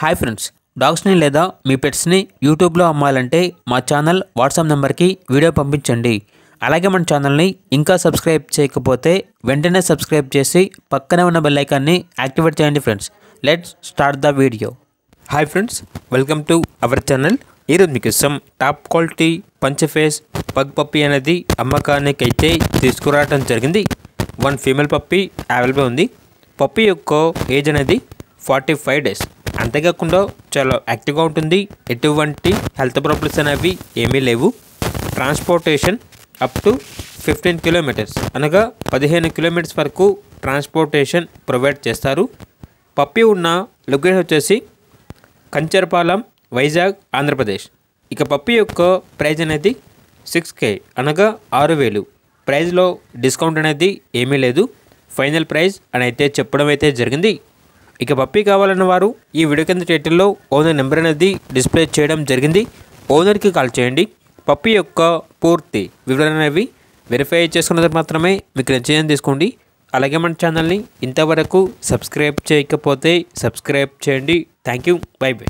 Hi friends డాగ్స్ని లేదా మీ పెట్స్ని యూట్యూబ్లో అమ్మాలంటే మా ఛానల్ వాట్సాప్ నెంబర్కి వీడియో పంపించండి. అలాగే మన ఛానల్ని ఇంకా సబ్స్క్రైబ్ చేయకపోతే వెంటనే సబ్స్క్రైబ్ చేసి పక్కనే ఉన్న బెల్లైకాన్ని యాక్టివేట్ చేయండి friends let's start the video hi friends welcome to our channel ఈరోజు మీకు ఇష్టం top quality punch face pug puppy అనేది అమ్మకానికి అయితే తీసుకురావడం జరిగింది. వన్ ఫీమేల్ పప్పి అవైలబుల్ ఉంది. పప్పి యొక్క ఏజ్ అనేది ఫార్టీ ఫైవ్ డేస్ అంతేకాకుండా చాలా యాక్టివ్గా ఉంటుంది. ఎటువంటి హెల్త్ ప్రాబ్లమ్స్ అనేవి ఏమీ లేవు. Transportation up to fifteen kilometres అనగా పదిహేను కిలోమీటర్స్ వరకు ట్రాన్స్పోర్టేషన్ ప్రొవైడ్ చేస్తారు. పప్పి ఉన్న లొకేషన్ వచ్చేసి కంచర్పాలెం వైజాగ్ ఆంధ్రప్రదేశ్. ఇక పప్పి యొక్క ప్రైజ్ అనేది సిక్స్ కే అనగా ఆరు వేలు. ప్రైజ్లో డిస్కౌంట్ అనేది ఏమీ లేదు. ఫైనల్ ప్రైజ్ అని అయితే చెప్పడం అయితే జరిగింది. ఇక పప్పి కావాలన్న వారు ఈ వీడియో కింద టైటిల్లో ఓనర్ నెంబర్ అనేది డిస్ప్లే చేయడం జరిగింది. ఓనర్కి కాల్ చేయండి. పప్పి యొక్క పూర్తి వివరణ అనేవి వెరిఫై చేసుకున్నది మాత్రమే మీకు నిశ్చయం తీసుకోండి. అలాగే మన ఛానల్ని ఇంతవరకు సబ్స్క్రైబ్ చేయకపోతే సబ్స్క్రైబ్ చేయండి. Thank you by by